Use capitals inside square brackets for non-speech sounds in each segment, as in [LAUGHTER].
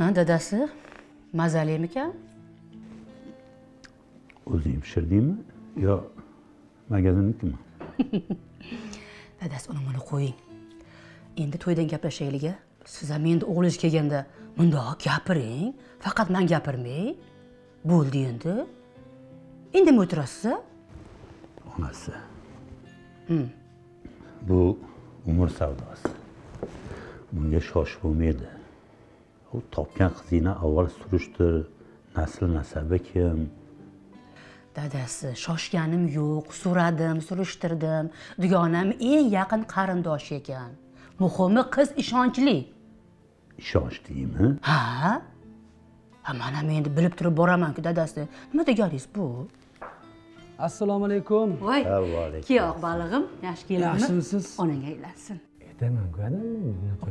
ha dadasi? Mazalimikan o'zing pishirdingmi? Yo magazinnikimi [LAUGHS] dadasi uni buni qo'ying. Endi to'ydan gaplashaylik a. Siz ham endi o'g'lingiz kelganda mundoq gapiring. Faqat man gapirmay bo'ldi endi. Indamay o'tirasiz onasi. Bu umr savdosi. Bunga shoshib bo'lmaydi u topgan qizingni avval surishtir. Nasl nasabi kim? Dadasi shoshganim yo'q so'radim surishtirdim. Dugonam eng yaqin qarindoshi ekan. Muhimi qiz ishonchli. Ishonch deymi ha? Ha man ham endi bilib turib boramanku dadasi. Nima deganingiz bu? Assalomu alaykum. Voy. Ha, va alaykum kiyoq balig'im yaxshi keldingmi Yaxshimisiz? onang aylansin aytamanku adam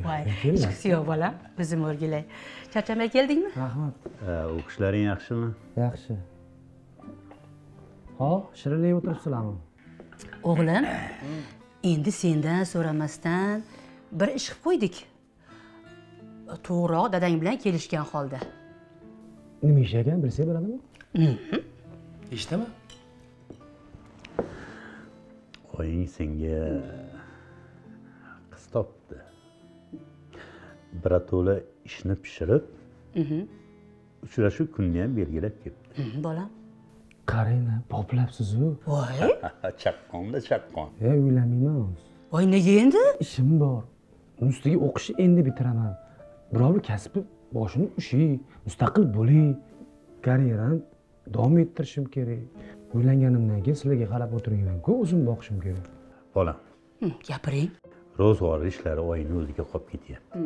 voy hechqisi yo'q bolam bizim o'rgilay charchamay keldingmi rahmat o'qishlaring yaxshimi yaxshi hop shirinlik o'tiribsizlarmi o'g'lim endi sendan so'ramasdan bir ish qilib qo'ydik. To'g'riroq dadang bilan kelishgan holda. Nima ish ekan bilsak bo'ladimi? Eshdimi? oying senga birato'la ishni pishirib uchrashuv kunini ham belgilab kelibdi Mhm, bolam qaranglar poplabsizu voy. Chaqqonda [LAUGHS] chaqqon. E uylanmayman o'zi voy nega endi? Ishim bor. Uni ustiga o'qishni endi bitiraman. Biror bir kasbni boshini ushay mustaqil bo'lay karyerani davom ettirishim kerak. Uylanganimdan keyin sizlarga qarab o'tirmaymanku o'zim boqishim kerak. Bolam Hm, gapiring ro'zg'or ishlari oyingni o'ziga qolib ketyapti.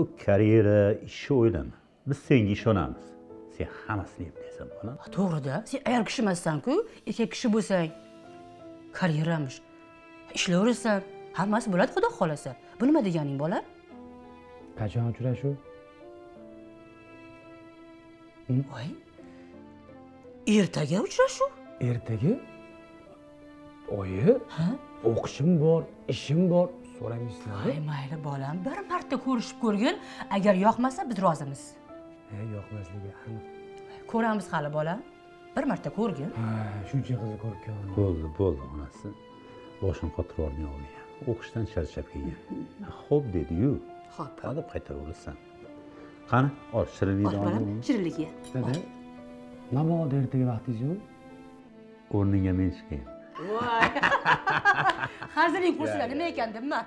U karyera ishni o'ylama. Biz senga ishonamiz. Sen hammasini eplaysan bolam. To'g'rida. Sen ayol kishi emassanku erkak kishi bo'lsang karyeramish. Ishlayverasan hammasi bo'ladi xudo xohlasa. Bu nima deganing bola. Qachon uchrashuv? Voy. Ertaga uchrashuv? Ertaga? Oyi. Ha? O'qishim bor ishim bor so'ramaysizlarmi voy mayli bolam. Bir marta ko'rishib ko'rgin agar yoqmasa biz rozimiz. E yoqmasligi aniq. Ko'ramiz hali bolam. Bir marta ko'rgin. Ha shuncha qizni ko'rib keldim bo'ldi bo'ldi onasi. Boshini qotirib yubormay olgan o'qishdan charchab kelgan. Ho'p dediyu ho'p hadeb qaytaraverasan qani ol shirinlikni ol bolam ol shirinlik ye. Dada mabodo ertaga vaqtingiz yo'q. O'rningga men chiqayin voy haziling qursinlar nima ekan debman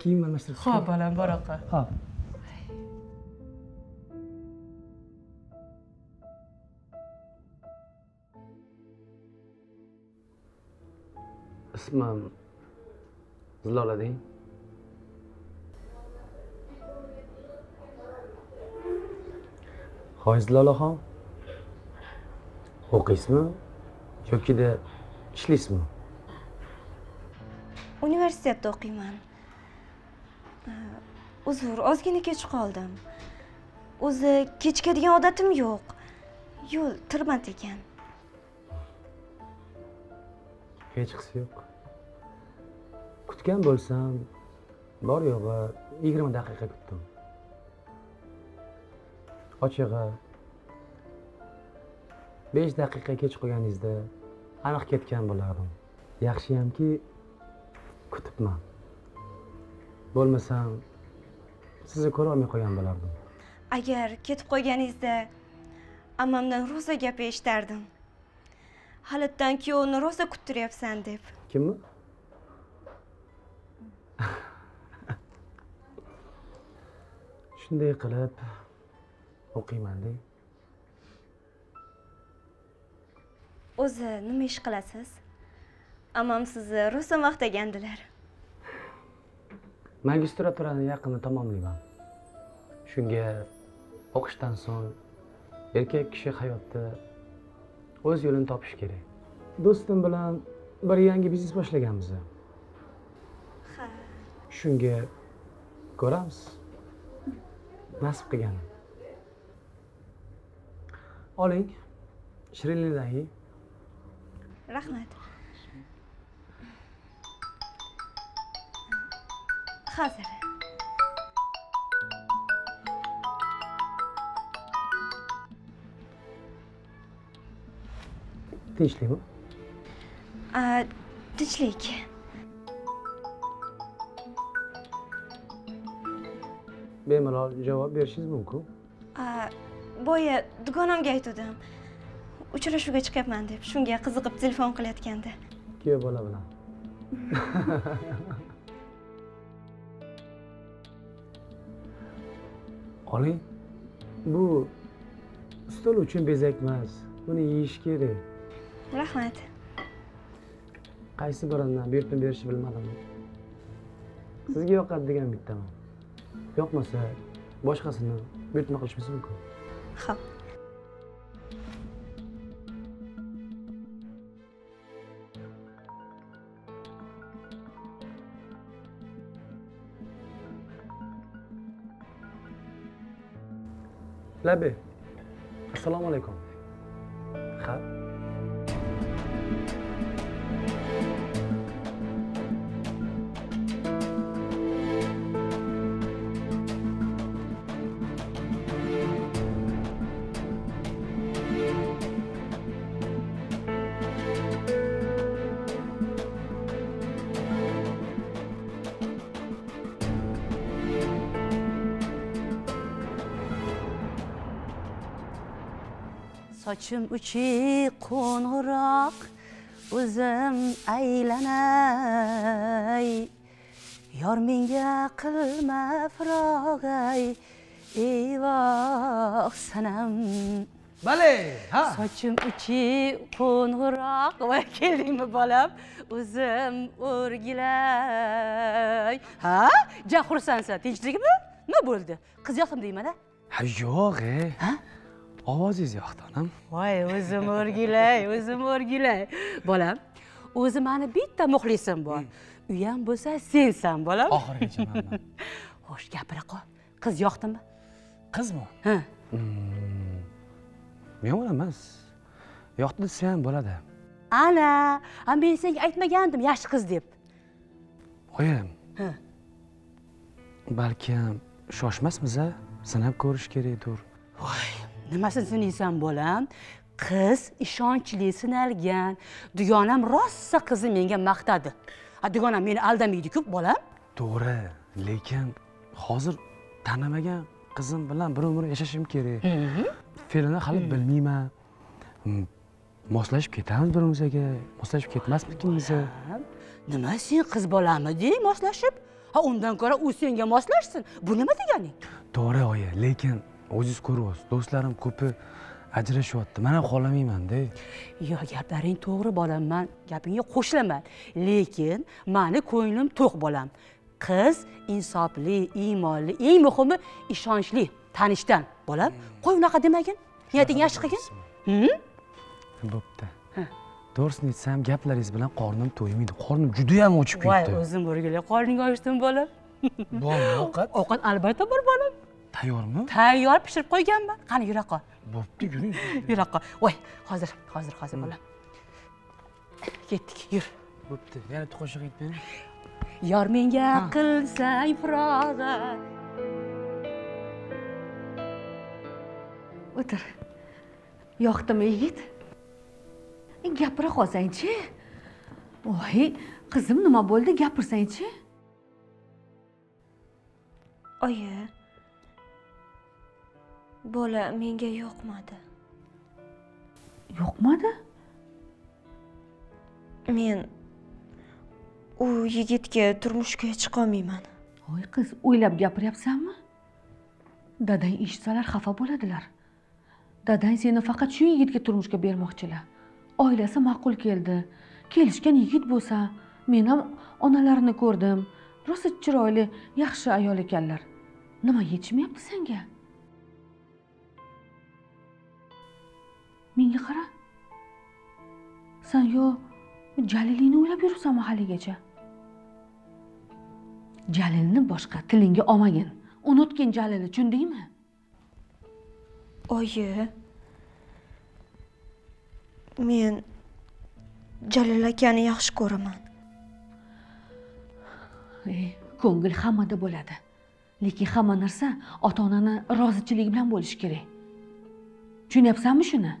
kiyim almashtirib ho'p bolam boraqa ho'p ismim zilola deng hoy zilolaxon o'qiysizmi yokida ishlaysizmi universitetda o'qiyman. Uzr ozgina kech qoldim. O'zi kechikadigan odatim yo'q. Yo'l tirband ekan. Hechqisi yo'q. Kutgan bo'lsam bor yo'g'i yigirma daqiqa kutdim. Ochig'i besh daqiqa kech qolganingizda aniq ketgan bo'lardim. Yaxshiyamki kutibman. Bo'lmasam sizni ko'rolmay qolgan bo'lardim. Agar ketib qolganingizda ammamdan rosa gap eshitardim. Halitdan kuyovni rosa kuttiryapsan deb. Kimni [LAUGHS] shunday qilib o'qiymanda o'zi nima ish qilasiz? Ammam sizni rosa maqtagandilar magistraturani yaqinda tamomlayman. Shunga o'qishdan so'ng erkak kishi hayotda o'z yo'lini topishi kerak. Do'stim bilan bir yangi biznes boshlaganmiz. Ha. Shunga ko'ramiz. Nasib qilgani oling shirinlikdan yeng رحمت خاطر تیشلی بو؟ تیشلی که به مرا جواب برشیز ممکن؟ بایه دوگانم گیتو دم uchrashuvga chiqyapman deb shunga qiziqib telefon qilayotgandi. Kuyov bola bilan. [LAUGHS] Oling. Bu stol uchun bezak emas buni yeyish kerak. Rahmat. Qaysi biridan buyurtma berishni bilmadim. Sizga yoqadi degan umiddaman. Yoqmasa boshqasini buyurtma qilishimiz mumkin? Ho'p labi assalomu alaykum ha sochim uchi qo'ng'iroq o'zim aylanay. Yor menga qilma firoq ay eyvoh sanam. Bale ha. Sochim uchi qo'ng'iroq voy keldingmi bolam? O'zim o'rgilay. Ha ja xursandsan tinchlikmi? Nima bo'ldi? Qiz a ha yo'q e. Ha? Ovozingiz yoqdi onam. Voy o'zim o'rgilay o'zim o'rgilay. Bolam o'zi mani bitta muxlisim bor. Uyam bo'lsa sensan bolam. Oxirigacha manman [LAUGHS] xo'sh gapira qol qiz yoqdimi? Qizmi? Ha. Yomon emas. Yoqdi desa ham bo'ladi. Ana a men senga aytmagandim yaxshi qiz deb. Oyim. Ha. Balkim shoshmasmiz a sinab ko'rish kerakdir voy nimasini sinaysan bolam qiz ishonchli sinalgan. Dugonam rosa qizni menga maqtadi. A dugonam meni aldamaydiku bolam to'g'ri lekin hozir tanimagan qizim bilan bir umr yashashim kerak. Fe'lini hali bilmayman. Hmm, moslashib ketamiz bir biriga moslashib ketmasmikmiz Ha, nima sen qiz bolamiding moslashib? Ha undan ko'ra u senga moslashsin bu nima deganing? To'g'ri oyi lekin o'zingiz ko'ryapsiz do'stlarim ko'pi ajrashyapti. Man ham xohlamaymanda. Yo gaplaring to'g'ri bolam. Man gapingga qo'shilaman. Lekin mani ko'nglim to'q bolam. Qiz insofli iymonli eng muhimi ishonchli tanishdan. Bolam qo'y unaqa demagin. Niyating yaxshi qilgin. Hm? bo'pti. To'g'risini aytsam gaplaringiz bilan qornim to'ymaydi. Qornim judayam ochib voy ketdi. o'zim o'rgilay qorning ochdimi bolam. Bormi ovqat. [LAUGHS] Ovqat albatta bor bolam tayyormi? Tayyor pishirib qo'yganman. Qani yura qol bo'pti yuring yura qol voy hozir hozir hozir bolam ketdik yur. Bo'pti. Yana bitta qo'shiq aytib bering. Yor menga qilsang furog'at o'tir. Yoqdimi yigit? Gapira qolsangchi? Voy qizim nima bo'ldi? Gapirsangchi? Oyi bola menga yoqmadi. Yoqmadi? Men u yigitga turmushga chiqolmayman. Voy qiz o'ylab gapiryapsanmi? Dadang eshitsalar xafa bo'ladilar. Dadang seni faqat shu yigitga turmushga bermoqchilar. Oilasi ma'qul keldi. Kelishgan yigit bo'lsa men ham onalarini ko'rdim. Rosa chiroyli yaxshi ayol ekanlar. Nima yetishmayapti senga menga qara. San yo jalilingni o'ylab yuribsanmi haligacha jalilni boshqa tilingga olmagin. Unutgin jalilni tushundingmi oyi. Men jalil akani yaxshi ko'raman. E, ko'ngil hammada bo'ladi. Lekin hamma narsa ota onani rozichiligi bilan bo'lishi kerak. Tushunyapsanmi shuni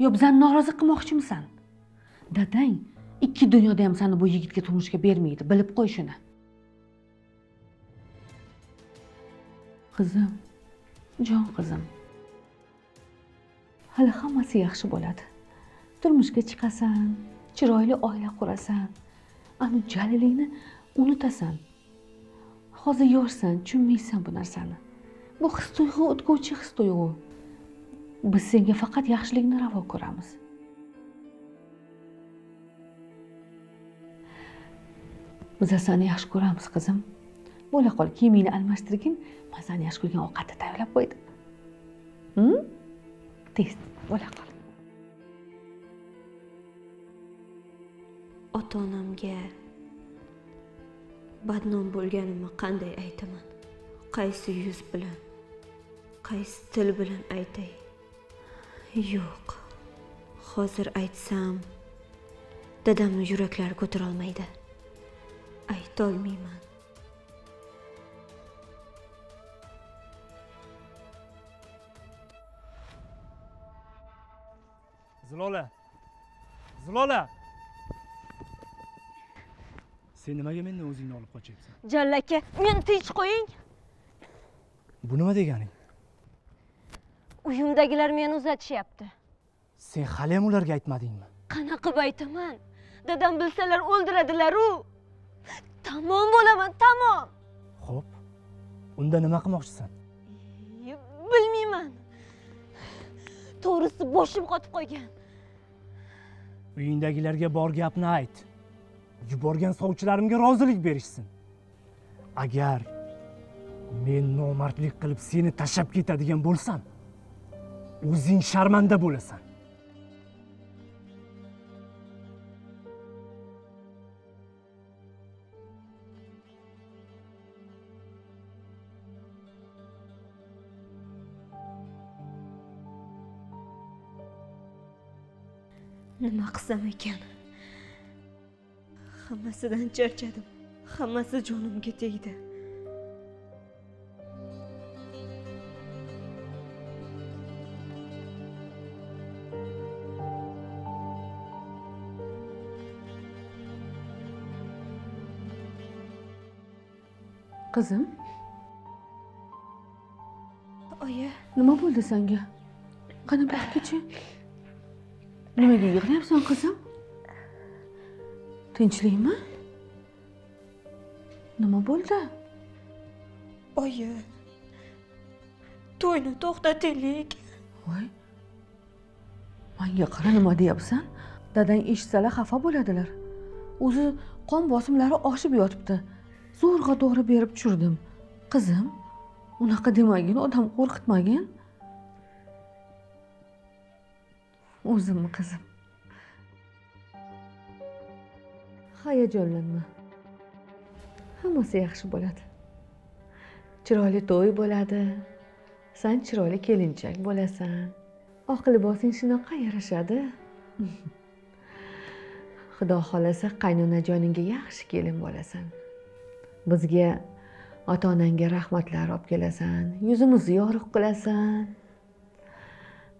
yo bizani norozi qilmoqchimisan. Dadang ikki dunyoda ham sani bu yigitga turmushga bermaydi bilib qo'y shuni. Qizim jon qizim. Hali hammasi yaxshi bo'ladi. Turmushga chiqasan chiroyli oila qurasan ana jalilingni unutasan. Hozir yoshsan tushunmaysan bu narsani. Bu his tuyg'u o'tguvchi his tuyg'u biz senga faqat yaxshilikni ravo ko'ramiz. Biz seni yaxshi ko'ramiz qizim. Bo'la qol kiyimingni almashtirgin. Man sani yaxshi ko'rgan ovqatni tayyorlab qo'ydim. Hm? tez bo'la qol. Ota onamga badnom bo'lganimni qanday aytaman? Qaysi yuz bilan qaysi til bilan aytay? Yo'q. Hozir aytsam dadamni yuraklari ko'tarolmaydi. Aytolmayman. Zilola. Zilola. Sen nimaga mendan o'zingni olib qochyapsan jalil aka meni tinch qo'ying. Bu nima deganing uyimdagilar meni uzatishyapti. Sen haliyam ularga aytmadingmi? Qanaqa qilib aytaman? Dadam bilsalar o'ldiradilaru. Tamom bo'laman tamom. Xo'p unda nima qilmoqchisan? Bilmayman. To'g'risi boshim qotib qolgan. Uyingdagilarga bor gapni ayt. Yuborgan sovchilarimga rozilik berishsin. Agar men nomardlik qilib seni tashlab ketadigan bo'lsam o'zing sharmanda bo'lasan. Nima qilsam ekan? Hammasidan charchadim. Hammasi jonimga tegdi. Qizim oyi nima bo'ldi senga qani bu yoqqa-chi nimaga yig'layapsan qizim tinchlikmi? Nima bo'ldi? Oyi to'yni to'xtataylik voy. Manga qara nima deyapsan? Dadang eshitsalar xafa bo'ladilar. O'zi qon bosimlari oshib yotibdi zo'rg'a dori berib tushirdim. Qizim unaqa demagin odam qo'rqitmagin. O'zimmi qizim? Hayajonlanma. Hammasi yaxshi bo'ladi. Chiroyli to'y bo'ladi. San chiroyli kelinchak bo'lasan. Oq libosing shunaqa yarashadi. [LAUGHS] Xudo xohlasa qaynonajoningga yaxshi kelin bo'lasan. Bizga ota onangga rahmatlar olib kelasan yuzimizni yorug' qilasan.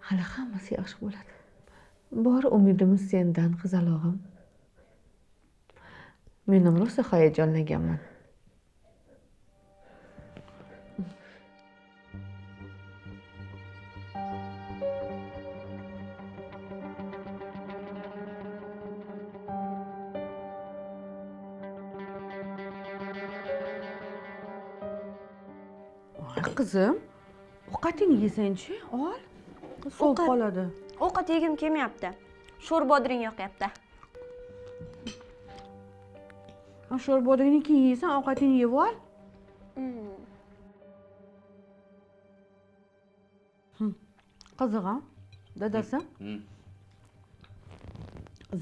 Hali hammasi yaxshi bo'ladi. Bor umidimiz sendan qizalog'im. Men ham rosa hayajonlanganman. Qizim. Ovqatingni yesangchi ol. Sovib qoladi. ovqat yegim kelmayapti. Sho'rbodiring yoqyapti. Sho'rbodigingni keyin yeysan ovqatingni yeb ol. Qiziq a dadasi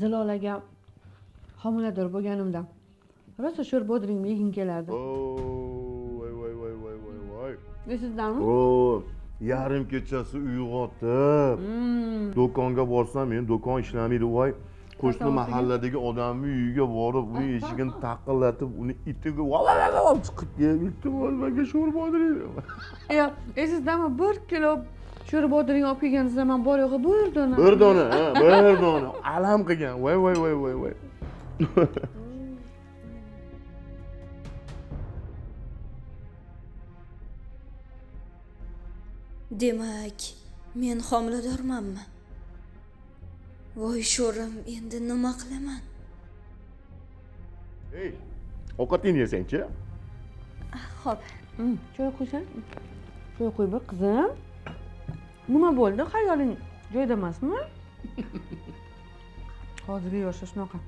zilolaga homilador bo'lganimda rosa sho'rbodigingni yegim kelardi eslaysizlarmi o yarim kechasi uyg'otib do'konga borsam men do'kon ishlamaydi voy. Qo'shni mahalladagi odamni uyiga borib uni eshigini taqillatib uni itiga va- chiqib kelib iltimos menga sho'rbodir yo eslaysizlarmi bir kilo sho'ri botiring olib kelganingizda man bor yo'g'i bir dona. Bir dona ha bir dona. Alam qilgan voy voy voy voy voy [LAUGHS] demak men homiladormanmi? Voy sho'rim endi nima qilaman? Ey ovqatingni yesangchi? Ho'p. Mm, choy qo'ysang. Choy qo'y bir qizim. Nima bo'ldi? Xayoling joyida emasmi? [LAUGHS] Hozirgi yoshda shunaqa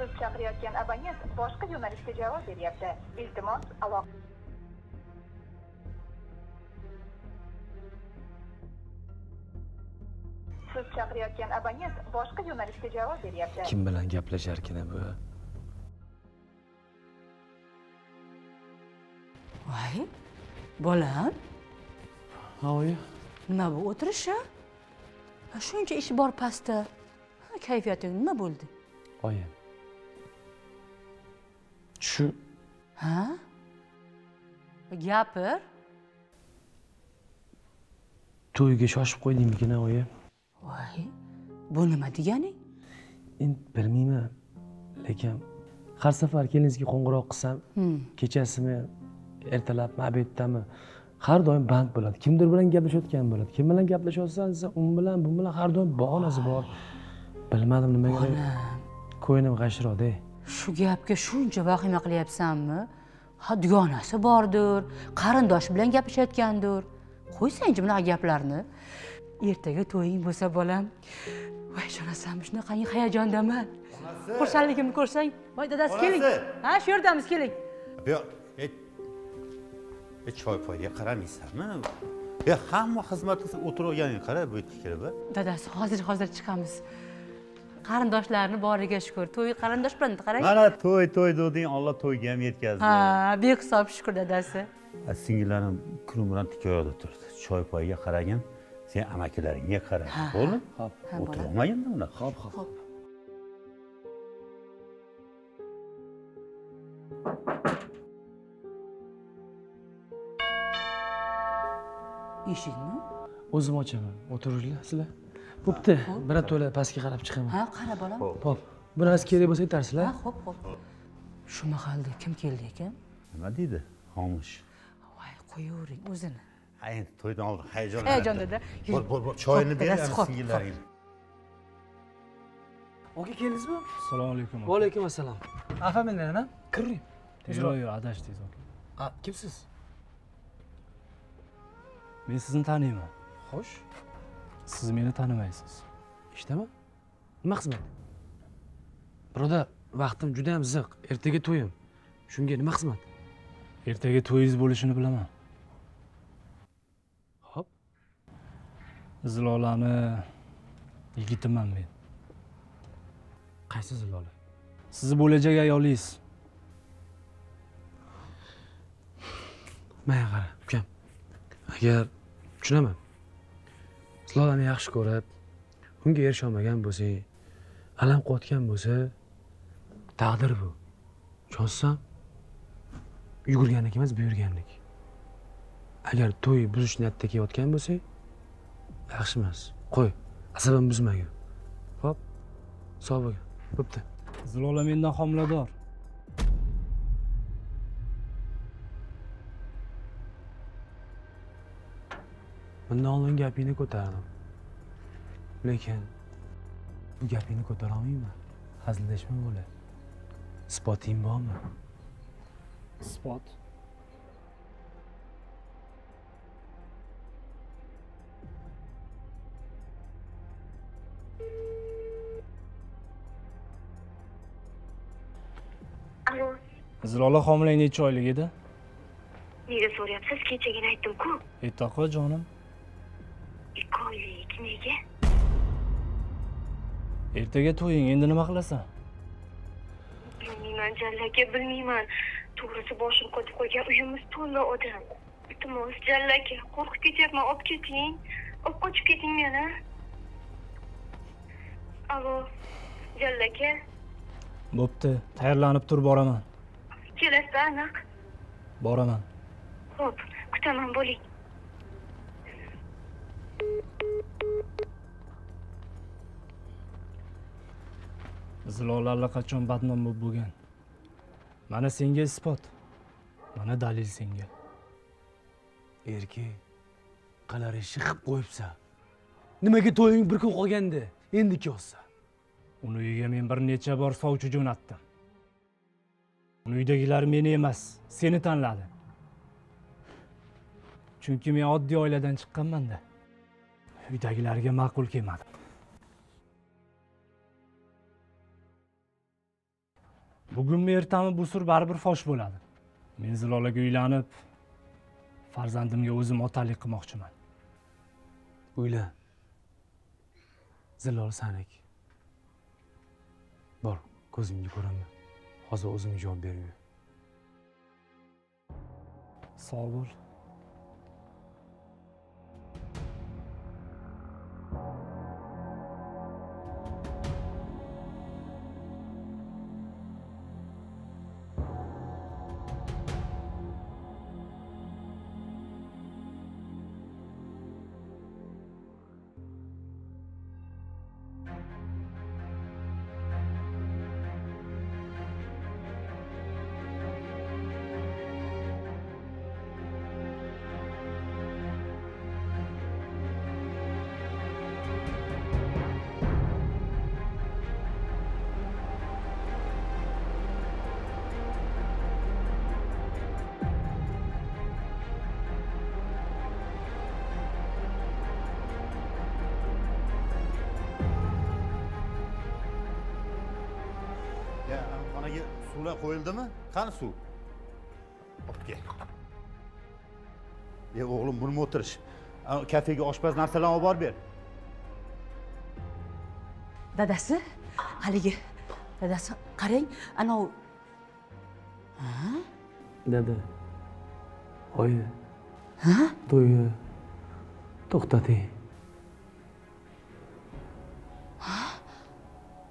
siz chaqirayotgan abonent boshqa yo'nalishda javob beryapti. Iltimos aloqa siz chaqirayotgan abonent boshqa yo'nalishda javob beryapti. Kim bilan gaplasharkan bu? Voy bolam. Ha oyi nima bu o'tirishi Ha, shuncha ish bor pastda. Ha, kayfiyating nima bo'ldi? Oyi shu ha? Gapir to'yga shoshib qo'ydingmikin oyi? Voy bu nima deganing endi bilmayman lekin har safar keliningizga qo'ng'iroq qilsam kechasimi ertalabmi obedami har doim band bo'ladi. Kimdir bilan gaplashayotgan bo'ladi. Kim bilan gaplashyapsan desa u bilan bu bilan har doim bahonasi bor. [SIGHS] Bilmadim nimaga. Ko'nglim g'ashroqda shu gapga shuncha vahima qilyapsanmi? Ha dugonasi bordir qarindoshi bilan gaplashayotgandir qo'ysangchi bunaqa gaplarni. Ertaga to'ying bo'lsa bolam. Voy ishonasanmi shunaqangi hayajondaman. Xursandligimni ko'rsang voy dadasi keling. Ha shu yerdamiz keling. Bu yoq e- e, choy poyga qaramaysanmi hamma xizmat qilsa o'tirganingga qara bu yerga kelib a. dadasi hozir hozir chiqamiz qarindoshlarni boriga shukur. To'y qarindosh bilan qarang. Mana to'y to'y degding olloh to'yga ham yetkazdi. Ha behisob shukur dadasi. Singillarim kunim bilan hikoyada turdi. Choy poyga qaragin sen amakilaringga qara bo'ldi? Ha, o'tirolmay endi unaqa hop hop eshikmi o'zim ochaman o'tiringlar sizlar bo'pti. Birato'la pastga qarab chiqaman. Ha qara bolam hop bir narsa kerak bo'lsa aytarsizlar. Ha ho'p ho'p shu mahalda kim keldi ekan? Nima deydi? Xomush. Voy qo'yavering o'zini. Ha endi to'ydan oldin hayajon hayajonda-da. bor bor bor choyini Ho'p, ber singillaringga aka keldingizmi? Assalomu alaykum. Aka. vaalaykum assalom afa mendan ana kiring yo'q yo'q adashdingiz aka A, kimsiz? Men sizni taniyman. Xo'sh siz meni tanimaysiz. Ishdami nima xizmat? Birodar vaqtim juda yam ziq. Ertaga to'yim. Shunga nima xizmat? Ertaga to'yingiz bo'lishini bilaman. Hop zilolani yigitiman men. Qaysi zilola? Sizni bo'lajak ayolingiz manga qara ukam. Agar tushunaman zilolani yaxshi ko'rib unga erisholmagan bo'lsang alam qilayotgan bo'lsa taqdir bu. Ishonsam yugurganlik emas buyurganlik agar to'y buzish niyatida kelayotgan bo'lsang yaxshi emas. Qo'y asabimni buzmagin hop sog' bo'lgin bo'pti. Zilola mendan homilador. من نالو این گپی نکو لیکن این گپی نکو درم این من. هزلش من بوله سپات این با من. سپات. زلالا خامل اینی چایلی گیده؟ نیده سوریم سیز که چگی نایدم کن؟ ایتا جانم؟ Oylik nega? Ertaga to'ying endi nima qilasan? Bilmayman jalla aka bilmayman. To'g'risi boshim qotib qo'ygan uyimiz to'la odam iltimos jalla aka qo'rqib ketyapman olib keting. Olib qochib keting meni allo jalla aka bo'pti tayyorlanib tur boraman. Kelasizda aniq. Boraman. Ho'p kutaman bo'ling zilola allaqachon badnom bo'lib bo'lgan? Mana senga isbot mana dalil senga. Erki qalar ishi qilib qo'yibsan nimaga to'ying bir kun qolganda endi kelyapsan uni uyiga men bir necha bor sovchi jo'natdim. Uni uydagilar meni emas seni tanladi. Chunki men oddiy oiladan chiqqanmanda. Uydagilarga ma'qul kelmadi bugunmi ertami bu sur baribir fosh bo'ladi. Men zilolaga uylanib farzandimga o'zim otalik qilmoqchiman. O'yla zilol saniki bor ko'zimga ko'raman. Hozir o'zim javob beraver sog' bo'l Ya, xonaga suvlar qo'yildimi? Qani suv? Olib kel. E o'g'lim, bunimi o'tirish. Ana Kafega oshpaz narsalarni olib borib ber. dadasi haligi dadasi qarang anavi dada oyi to'yni to'xtating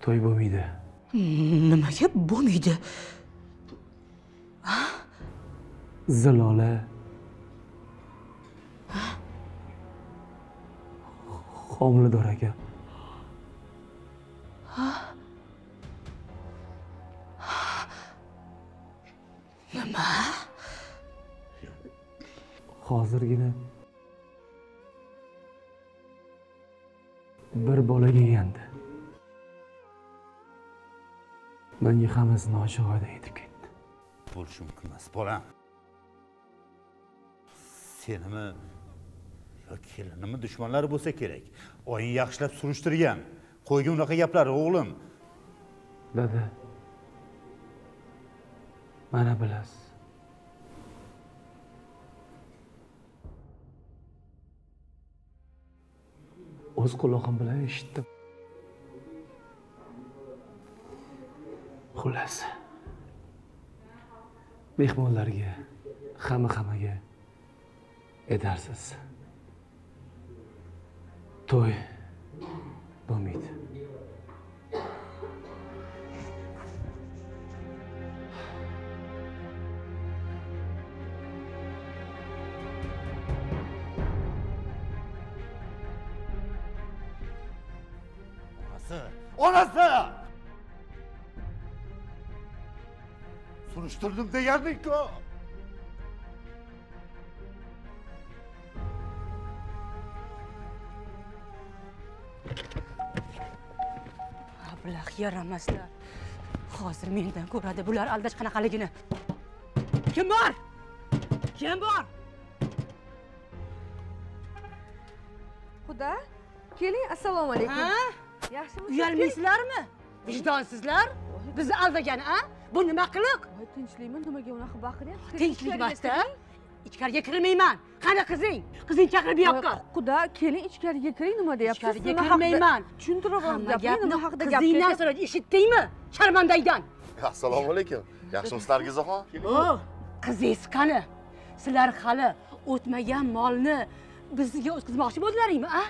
to'y bo'lmaydi nimaga bo'lmaydi zilola homilador ekan nima hozirgina bir bola kelgandi menga hammasini ochiq oydin aytib ketdi Bo'lishi mumkin emas, bolam. Senimi yo kelinimi dushmanlari bo'lsa kerak. Oying yaxshilab surishtirgan. Qo'yga unaqa gaplar, o'g'lim. dada mana bilasiz o'z quloqim bilan eshitdim xullas mehmonlarga hamma hammaga aytarsiz to'y bo'lmaydi Onasi! Onasi! Surishtirdim degandik-ku. ablah yaramaslar hozir mendan ko'radi bular aldash qanaqaligini kim bor kim bor xudo keling assalomu alaykum. Ha? Yaxshimisiz uyalmaysizlarmi vijdonsizlar bizni aldagan a bu nima qiliq? Voy tinchlikmi nimaga unaqa baqiryapsiz tinchlik emasda ichkariga kirmayman. Qani qizing? Qizing chaqir bu yoqqa xudo keling ichkariga kiring nima deyapsiz? Ichkariga kirmayman. hamma gapni gapni nima haqida gap qizingdan so'radi. Eshitdingmi? Sharmandangdan [LAUGHS] assalomu alaykum. Yaxshimisizlar nargizaxon o qizingiz qani sizlar hali o'tmagan molni bizga o'tkazmoqchi bo'ldilaringmi a?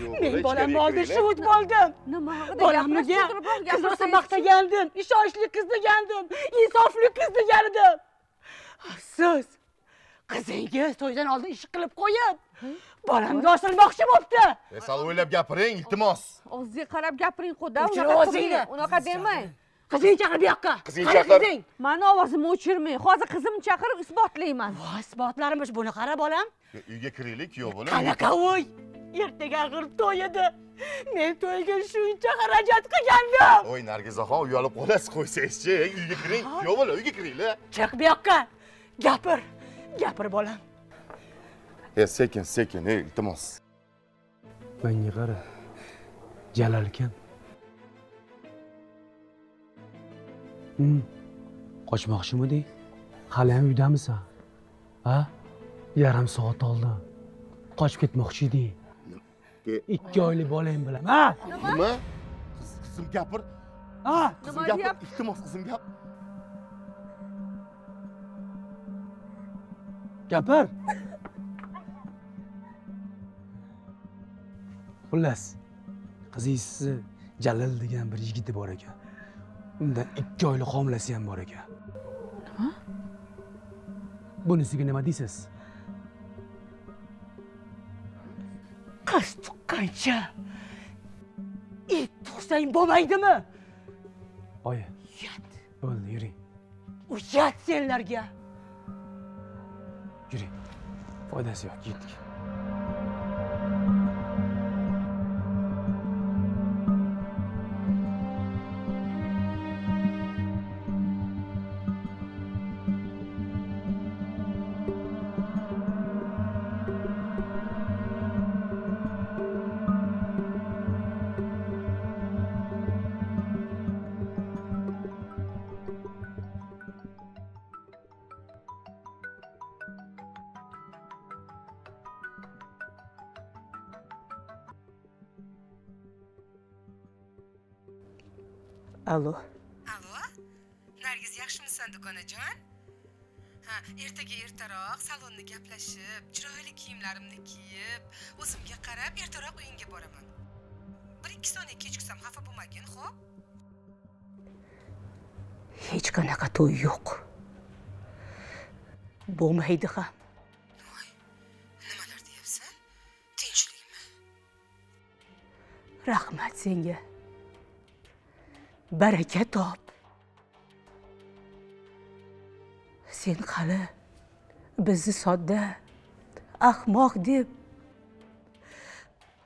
Yo'q, men bola, bolam ichkariga oldin shuvit bo'ldim. Nima bolamniga qiz rosa maqtagandim ishonchli qiz degandim insofli qiz degan edim afsus qizingiz to'ydan oldin ish qilib qo'yib bolamga osilmoqchi bo'libdi. E, sal o'ylab gapiring iltimos. Og'zingizga qarab gapiring quda o'zingni. qilmang, unaqa demang qizingni chaqir bu yoqqa. Qizingni chaqir. qizing? mani ovozimni o'chirmang hozir qizimni chaqirib isbotlayman. Voy isbotlarimiz buni qara bolam. E, uyga kiraylik kuyov bola qanaqa uy? Ertaga axir to'y edi. Men to'yga shuncha xarajat qilgandim. Voy nargizaxon uyalib qolasiz qo'ysangizchi? Uyga kiring. Kuyov bola uyga kiringlar chiq bu yoqqa. Gapir gapir bolam. E sekin sekin ey iltimos. Menga qara jalal qochmoqchimiding hali ham uydamisan a yarim soat oldin qochib ketmoqchi eding ikki oylik bolang bilan. A nima? Qiz- qizim gapir. A qizim Nima gapir iltimos qizim gap gapir. Xullas qizingizni jalil degan bir yigiti bor ekan undan ikki oylik homilasi ham bor ekan. Nima? Bunisiga nima deysiz? Qiz tuqqancha it tug'sang bo'lmaydimi oyi. Uyat bo'ldi yuring. Uyat senlarga. Yuring. Foydasi yo'q ketdik allo Allo? Nargiz yaxshimisan do'konajon? Ha, ertaga ertaroq salonda gaplashib, chiroyli kiyimlarimni kiyib, o'zimga qarab ertaroq uyingga boraman. 1-2 soniya kechiksam xafa bo'lmagin, xo'p? hech qanaqa to'y yo'q bo'lmaydi ham nimalar deyapsan? Tinchlikmi? rahmat senga baraka top sen hali bizni sodda ahmoq deb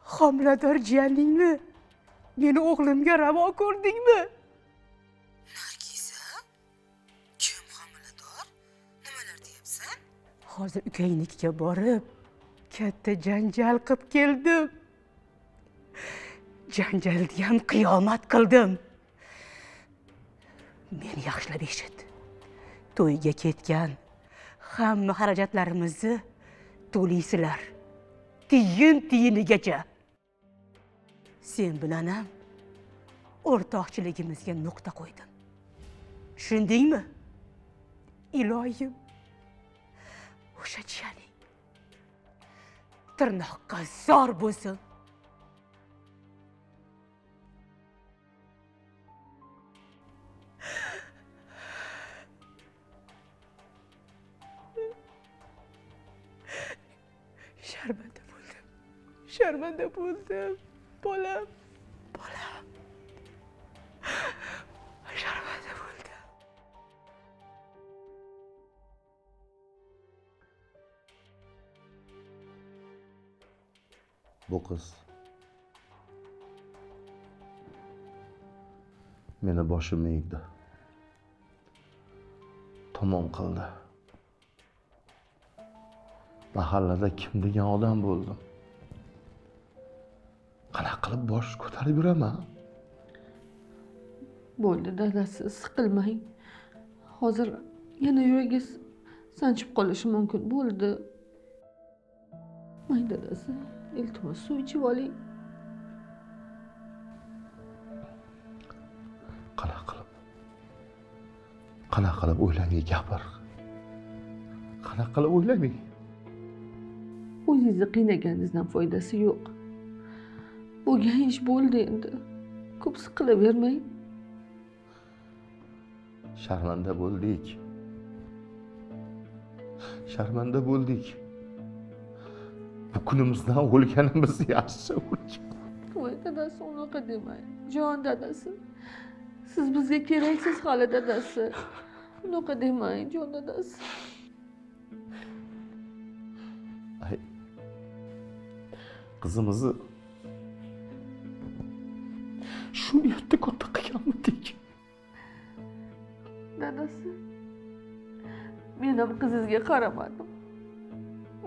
homilador jiyaningni meni o'g'limga ravo ko'rdingmi Nargiza? Kim homilador? Nimalar deyapsan? hozir ukangnikiga borib katta janjal qilib keldim janjalda ham qiyomat qildim meni yaxshilab eshit. To'yga ketgan hamma xarajatlarimizni to'laysizlar. Tiyin tiyinigacha. Sen bilan ham o'rtoqchiligimizga nuqta qo'ydim. Tushundingmi? Iloyim. O'sha jiyaning tirnoqqa zor bo'lsin. Sharmanda bo'ldim sharmanda bo'ldim bolam bolam sharmanda bo'ldim bu qiz meni boshimni egdi tamom qildi mahallada kim degan odam bo'ldim. Qanaqa qilib bosh ko'tarib yuraman? Bo'ldi dadasi siqilmang. Hozir yana yuragingiz sanchib qolishi mumkin. Bo'ldi. Mang dadasi iltimos suv ichib oling. Qanaqa qilib? Qanaqa qilib o'ylamay gapir. Qanaqa qilib o'ylamay o'zingizni qiynagangizdan foydasi yo'q. Bo'lgan ish bo'ldi endi. Ko'p siqilavermang sharmanda bo'ldik. Sharmanda bo'ldik. Bu kunimizdan o'lganimiz yaxshi voy dadasi unaqa demang jon dadasi siz bizga keraksiz hali dadasi. Unaqa demang jon dadasi qizimizni shu yerda katta qilganmidik dadasi men ham qizingizga qaramadim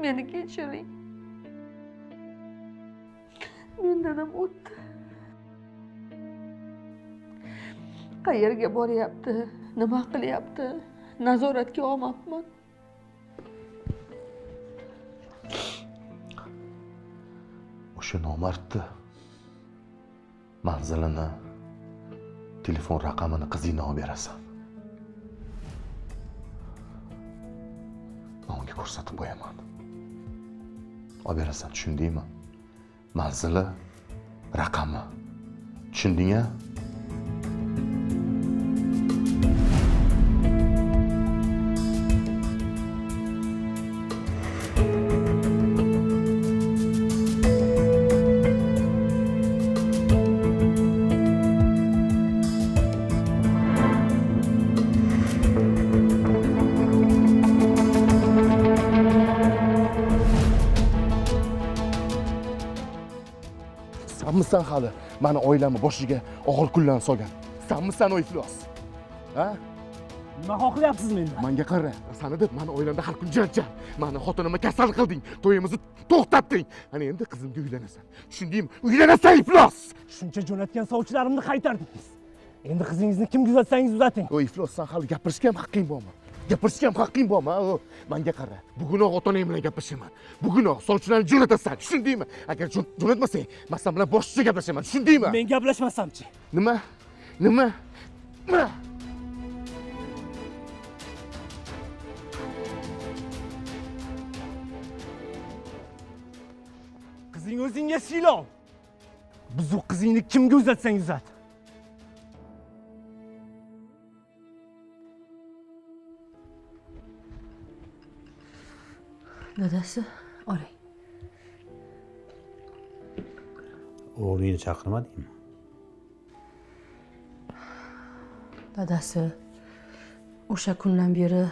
meni kechiring mendan ham o'tdi qayerga boryapti nima qilyapti nazoratga olmabman shu nomardni. Manzilini telefon raqamini qizingdan olib berasan. Man unga ko'rsatib qo'yaman. Olib berasan tushundingmi? Manzili raqami. Tushunding a mani oilamni boshiga og'ir kunlarni solgan. Sanmisan o iflos ha? Nima xohlayapsiz mendan manga qara sani deb mani oilamda har kun janjal mani xotinimni kasal qilding to'yimizni to'xtatding. Ana endi qizimga uylanasan. Tushundingmi uylanasan iflos shuncha jo'natgan sovchilarimni qaytardingiz. Endi qizingizni kim uzatsangiz uzating. O iflos san hali gapirishga ham haqqing bormi gapirishga ham haqqing bormi manga qara bugunoq ota onang bilan gaplashaman bugunoq sovchilarni jo'natasan tushundingmi agar jo'n- jo'natmasang man san bilan boshqacha gaplashaman tushundingmi men gaplashmasamchi nima nima nima qizing o'zingga siylov buzuq qizingni kimga uzatsang uzat dadasi oling o'g'lingni chaqirmadingmi dadasi o'sha kundan beri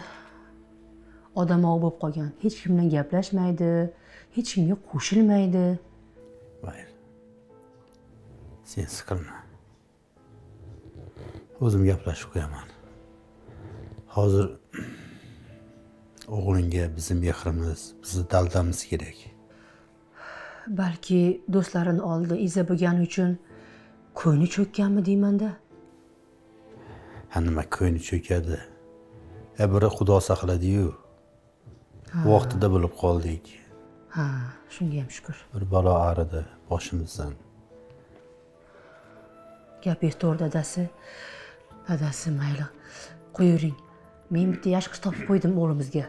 odamovi bo'lib qolgan hech kim bilan gaplashmaydi hech kimga qo'shilmaydi. Mayli sen siqilma o'zim gaplashib qo'yaman. Hozir o'g'lingga bizni mehrimiz bizni daldamiz kerak. Balki do'stlarini oldida iza bo'lgani uchun ko'ngli cho'kkanmi deymanda? Ha nima ko'ngli cho'kadi? E biri xudo saqladiyu. Vaqtida bilib qoldik. Ha shunga ham shukur bir balo aridi boshimizdan. Gapingiz to'g'ri dadasi dadasi mayli qo'yavering men bitta yaxshi qiz topib qo'ydim o'g'limizga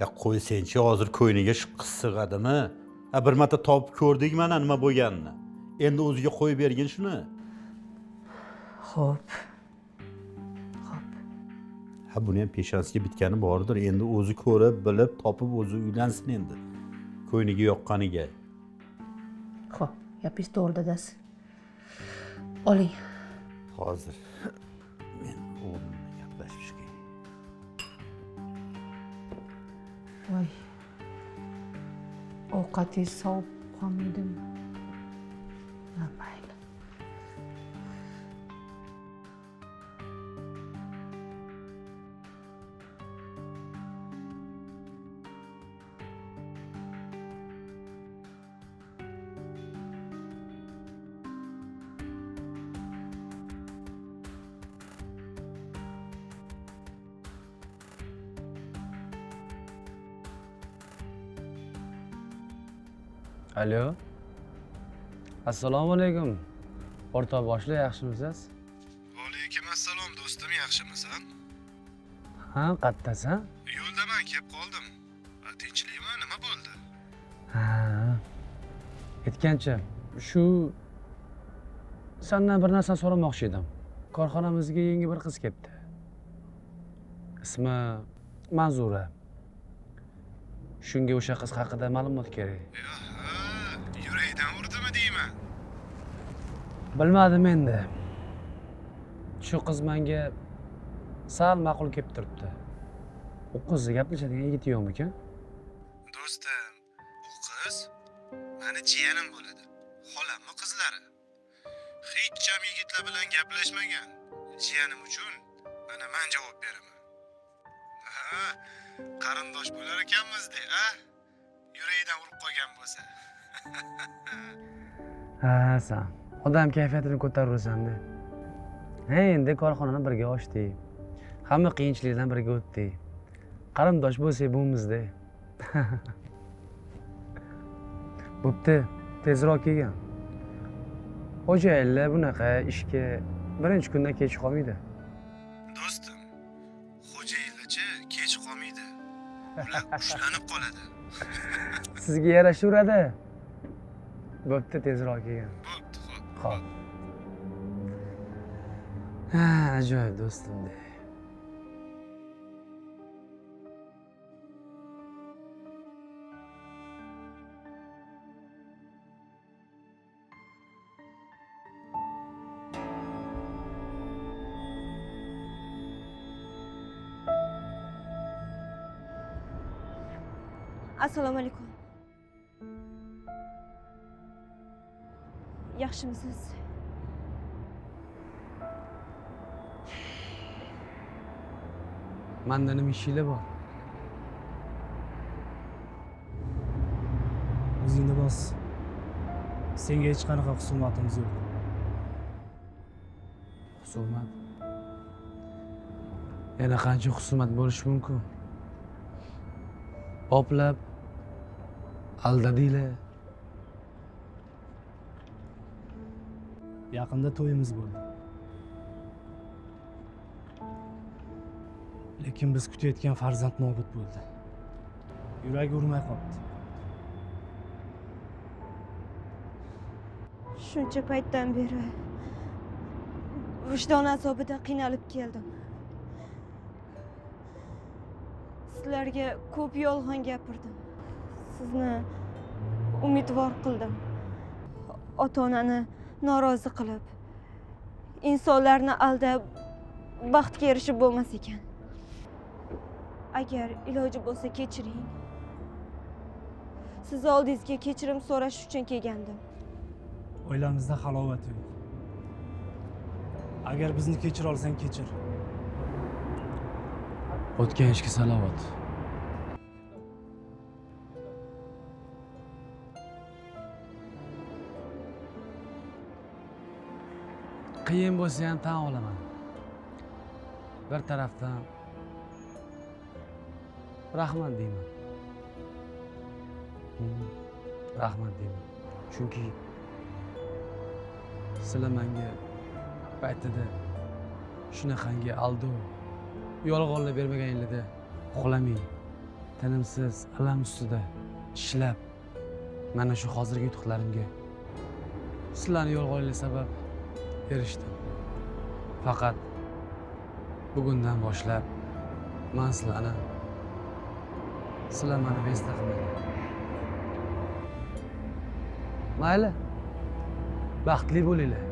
ya qo'ysangchi hozir ko'yniga shu qiz sig'adimi? Ha bir marta topib ko'rdik mana nima bo'lganini. Endi o'ziga qo'yib bergin shuni. Ho'p ha buni ham peshonasiga bitgani bordir. Endi o'zi ko'rib bilib topib o'zi uylansin endi. Ko'yniga yoqqaniga. Ho'p gapingiz to'g'ri dadasi. Oling. Hozir voy ovqatingiz sovib qolmaydimi ha mayli alo. Assalomu alaykum. O'rtoqboshli yaxshimisiz? Alaykum assalom do'stim yaxshimisan? Ha qayerdasan yo'ldaman kelib qoldim. Tinchlikmi nima bo'ldi? Ha aytgancha shu sandan bir narsa so'ramoqchi edim. Korxonamizga yangi bir qiz kelibdi. Ismi manzura. Shunga o'sha qiz haqida ma'lumot kerak bilmadim endi? Shu qiz menga sal ma'qul kelib turibdi. U qizni gaplashadigan yigiti yo'qmikan? Do'stim u qiz mani jiyanim bo'ladi. Xolamni qizlari. Hecham yigitlar bilan gaplashmagan. Jiyanim uchun mana man javob beraman. Ha qarindosh bo'lar ekanmizda a? Yuragidan urib qolgan bo'lsa. [LAUGHS] Ha san odam kayfiyatini ko'taraversanda ha endi korxonani birga ochdik hamma qiyinchilikdan birga o'tdik qarindosh bo'lsak bo'lmizda. [LAUGHS] Bo'pti tezroq kelgin xo'jayinlar bunaqa ishga birinchi kundan kech qolmaydi. Do'stim xo'jayinlarchi kech qolmaydi. Ular ushlanib qoladi. [LAUGHS] Sizga yarashaveradi bo'pti tezroq kelgin bo'pti ho'p ha ajoyib do'stimda assalomu yaxshimisiz? Manda nima ishinglar bor? O'zingni bos. Senga hech qanaqa husumatimiz yo'q. Husumat? Yana qancha husumat bo'lishi mumkin? Boplab aldadinglar yaqinda to'yimiz bo'ldi. Lekin biz kutayotgan farzand nobud bo'ldi. Yuragi urmay qolibdi. Shuncha paytdan beri vijdon azobida qiynalib keldim. Sizlarga ko'p yolg'on gapirdim. Sizni umidvor qildim. Ota onani norozi qilib insonlarni aldab baxtga erishib bo'lmas ekan. Agar iloji bo'lsa kechiring. Siz oldingizga kechirim so'rash uchun kelgandim. Oilamizda halovat yo'q. Agar bizni kechira olsang kechir. O'tgan ishga salovat qiyin bo'lsa ham tan olaman. Bir tarafdan rahmat deyman. Hmm, rahmat deyman. Chunki sizlar menga paytida shunaqangi aldov yolg'onlar bermaganinglarda uxlamay tinimsiz alam ustida ishlab mana shu hozirgi yutuqlarimga. Sizlarni yolg'oninglar sabab erishdim. Faqat bugundan boshlab man sizlarni sizlar mani bezda qilmanglar mayli baxtli bo'linglar.